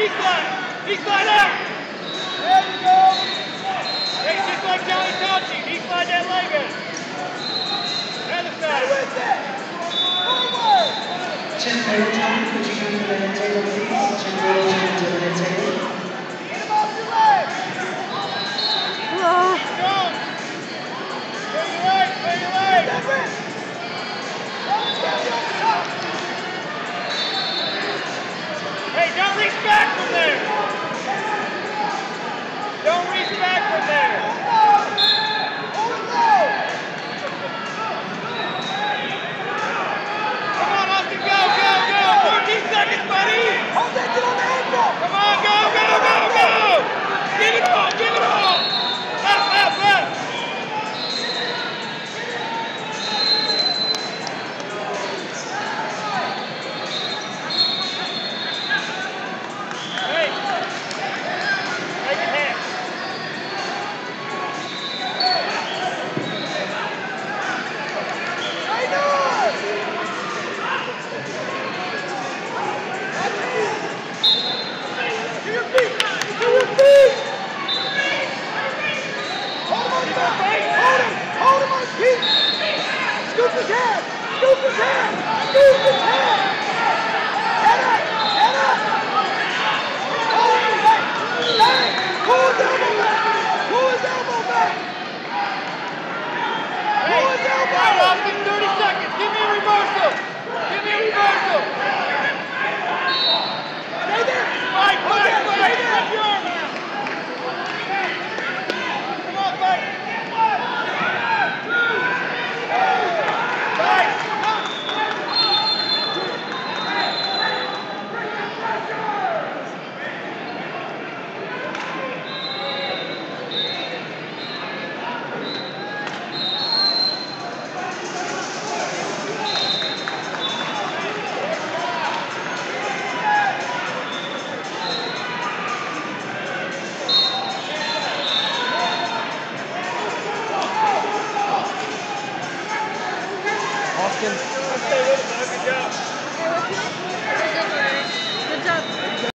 He's line. He's. There you go. Just like Johnny that leg in. It. Time, put your hand on the table, please. Put your hand on the table. Scoop his head! Scoop his head! Scoop his head! Justin.